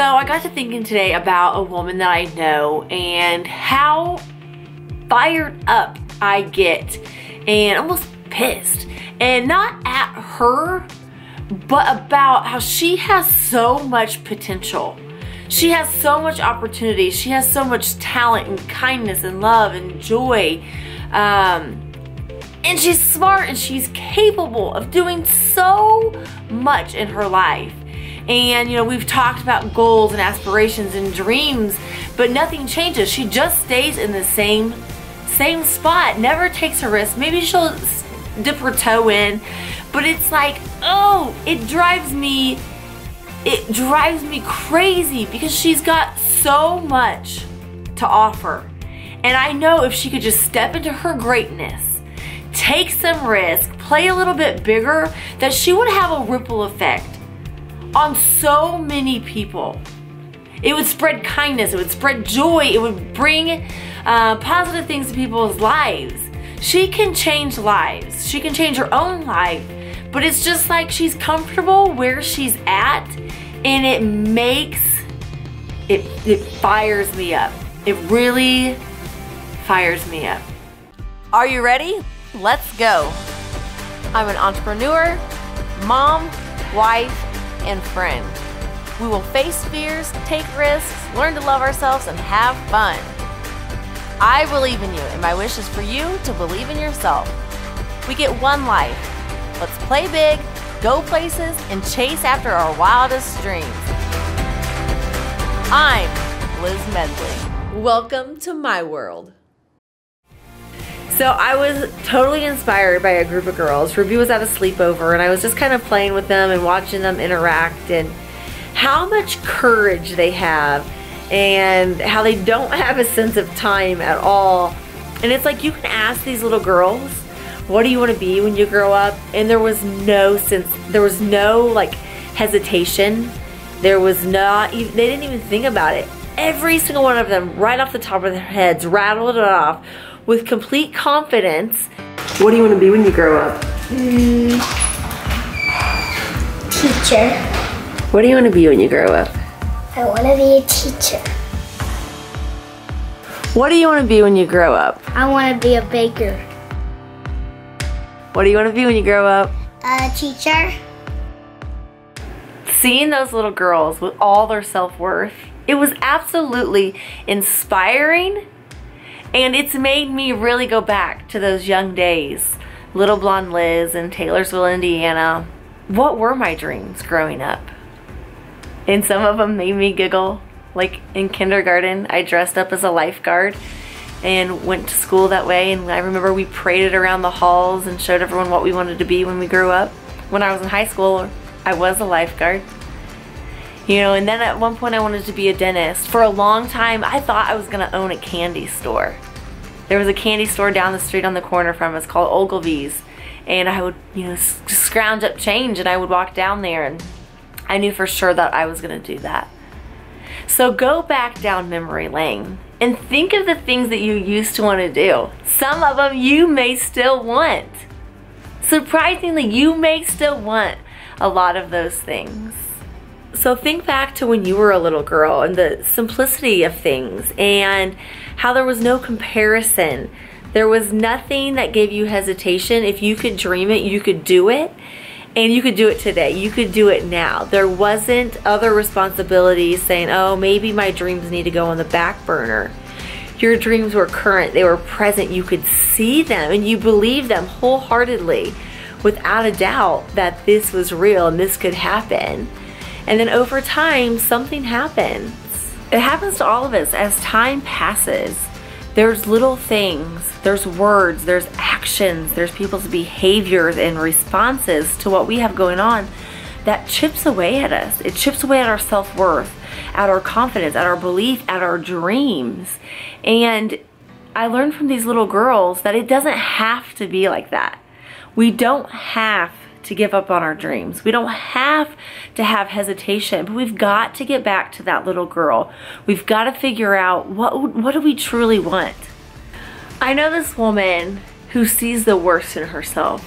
So I got to thinking today about a woman that I know and how fired up I get and almost pissed. And not at her, but about how she has so much potential. She has so much opportunity. She has so much talent and kindness and love and joy. Um, and she's smart and she's capable of doing so much in her life. And, you know, we've talked about goals and aspirations and dreams, but nothing changes. She just stays in the same, same spot, never takes a risk. Maybe she'll dip her toe in, but it's like, oh, it drives me, it drives me crazy because she's got so much to offer. And I know if she could just step into her greatness, take some risk, play a little bit bigger, that she would have a ripple effect on so many people. It would spread kindness, it would spread joy, it would bring uh, positive things to people's lives. She can change lives, she can change her own life, but it's just like she's comfortable where she's at and it makes, it, it fires me up. It really fires me up. Are you ready? Let's go. I'm an entrepreneur, mom, wife, and friend. We will face fears, take risks, learn to love ourselves, and have fun. I believe in you, and my wish is for you to believe in yourself. We get one life. Let's play big, go places, and chase after our wildest dreams. I'm Liz Medley. Welcome to my world. So I was totally inspired by a group of girls. Ruby was at a sleepover and I was just kind of playing with them and watching them interact and how much courage they have and how they don't have a sense of time at all. And it's like you can ask these little girls, what do you want to be when you grow up? And there was no sense, there was no like hesitation. There was not, they didn't even think about it. Every single one of them, right off the top of their heads, rattled it off with complete confidence. What do you want to be when you grow up? Mm, teacher. What do you want to be when you grow up? I want to be a teacher. What do you want to be when you grow up? I want to be a baker. What do you want to be when you grow up? A teacher. Seeing those little girls with all their self-worth, it was absolutely inspiring and it's made me really go back to those young days. Little Blonde Liz in Taylorsville, Indiana. What were my dreams growing up? And some of them made me giggle. Like in kindergarten, I dressed up as a lifeguard and went to school that way. And I remember we paraded around the halls and showed everyone what we wanted to be when we grew up. When I was in high school, I was a lifeguard. You know, and then at one point I wanted to be a dentist. For a long time, I thought I was gonna own a candy store. There was a candy store down the street on the corner from us called Ogilvy's. And I would, you know, scrounge up change and I would walk down there and I knew for sure that I was gonna do that. So go back down memory lane and think of the things that you used to want to do. Some of them you may still want. Surprisingly, you may still want a lot of those things. So think back to when you were a little girl and the simplicity of things and how there was no comparison. There was nothing that gave you hesitation. If you could dream it, you could do it. And you could do it today. You could do it now. There wasn't other responsibilities saying, oh, maybe my dreams need to go on the back burner. Your dreams were current. They were present. You could see them and you believed them wholeheartedly without a doubt that this was real and this could happen. And then over time, something happens. It happens to all of us as time passes. There's little things, there's words, there's actions, there's people's behaviors and responses to what we have going on that chips away at us. It chips away at our self-worth, at our confidence, at our belief, at our dreams. And I learned from these little girls that it doesn't have to be like that. We don't have to give up on our dreams. We don't have to have hesitation, but we've got to get back to that little girl. We've got to figure out what, what do we truly want? I know this woman who sees the worst in herself.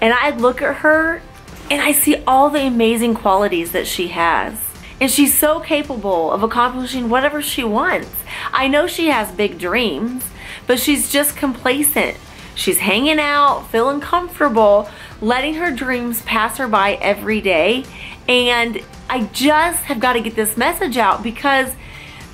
And I look at her and I see all the amazing qualities that she has. And she's so capable of accomplishing whatever she wants. I know she has big dreams, but she's just complacent. She's hanging out, feeling comfortable, letting her dreams pass her by every day. And I just have got to get this message out because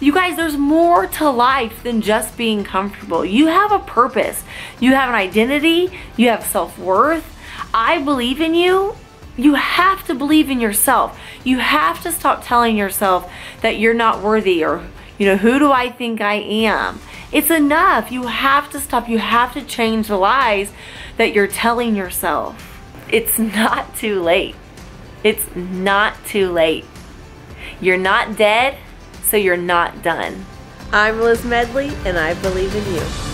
you guys, there's more to life than just being comfortable. You have a purpose. You have an identity. You have self-worth. I believe in you. You have to believe in yourself. You have to stop telling yourself that you're not worthy or, you know, who do I think I am? It's enough. You have to stop. You have to change the lies that you're telling yourself. It's not too late. It's not too late. You're not dead, so you're not done. I'm Liz Medley, and I believe in you.